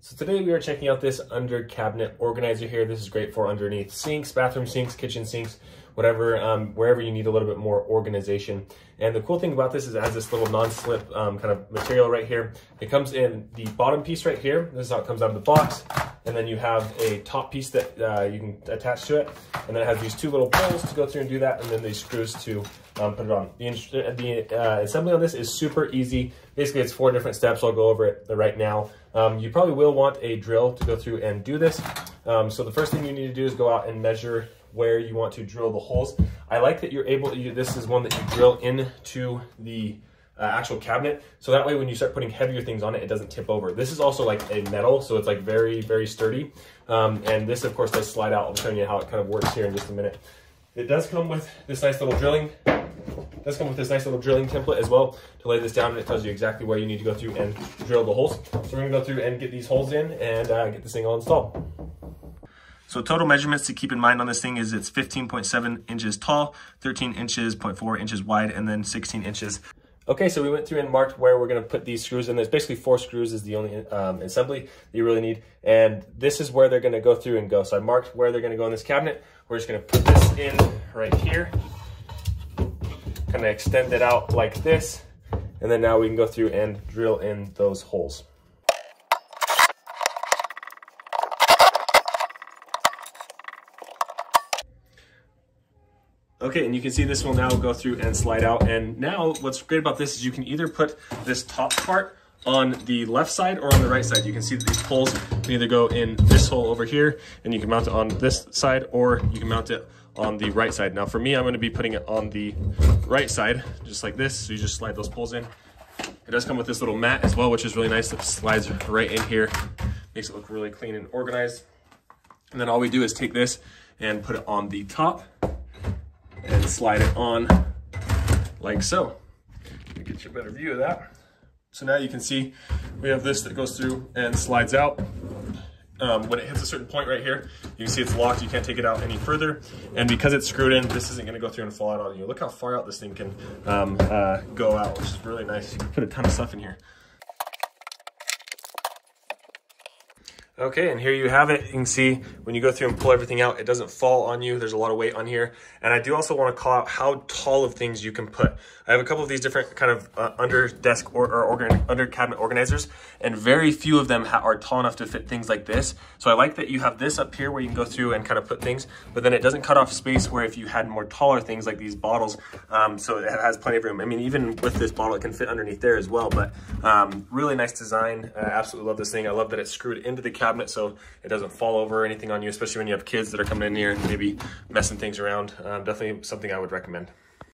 So today we are checking out this under cabinet organizer here. This is great for underneath sinks, bathroom sinks, kitchen sinks, whatever, um, wherever you need a little bit more organization. And the cool thing about this is it has this little non-slip um, kind of material right here. It comes in the bottom piece right here. This is how it comes out of the box. And then you have a top piece that uh, you can attach to it. And then it has these two little poles to go through and do that. And then these screws to um, put it on. The, the uh, assembly on this is super easy. Basically, it's four different steps. I'll go over it right now. Um, you probably will want a drill to go through and do this. Um, so the first thing you need to do is go out and measure where you want to drill the holes. I like that you're able to, this is one that you drill into the uh, actual cabinet. So that way when you start putting heavier things on it, it doesn't tip over. This is also like a metal, so it's like very, very sturdy. Um, and this of course does slide out. I'll show you how it kind of works here in just a minute. It does come with this nice little drilling. It does come with this nice little drilling template as well to lay this down and it tells you exactly where you need to go through and drill the holes. So we're gonna go through and get these holes in and uh, get this thing all installed. So total measurements to keep in mind on this thing is it's 15.7 inches tall, 13 inches, 0.4 inches wide, and then 16 inches. Okay, so we went through and marked where we're gonna put these screws in. There's basically four screws is the only um, assembly that you really need. And this is where they're gonna go through and go. So I marked where they're gonna go in this cabinet. We're just gonna put this in right here. Kind of extend it out like this. And then now we can go through and drill in those holes. Okay, and you can see this will now go through and slide out. And now what's great about this is you can either put this top part on the left side or on the right side. You can see that these poles can either go in this hole over here and you can mount it on this side or you can mount it on the right side. Now for me, I'm gonna be putting it on the right side, just like this. So you just slide those poles in. It does come with this little mat as well, which is really nice. It slides right in here, makes it look really clean and organized. And then all we do is take this and put it on the top and slide it on like so. Get you a better view of that. So now you can see we have this that goes through and slides out. Um, when it hits a certain point right here, you can see it's locked. You can't take it out any further. And because it's screwed in, this isn't gonna go through and fall out on you. Look how far out this thing can um, uh, go out, which is really nice. You can put a ton of stuff in here. Okay, and here you have it. You can see when you go through and pull everything out, it doesn't fall on you. There's a lot of weight on here. And I do also want to call out how tall of things you can put. I have a couple of these different kind of uh, under desk or, or organ, under cabinet organizers, and very few of them are tall enough to fit things like this. So I like that you have this up here where you can go through and kind of put things, but then it doesn't cut off space where if you had more taller things like these bottles, um, so it has plenty of room. I mean, even with this bottle, it can fit underneath there as well, but um, really nice design. I absolutely love this thing. I love that it's screwed into the cabinet so it doesn't fall over or anything on you, especially when you have kids that are coming in here and maybe messing things around. Um, definitely something I would recommend.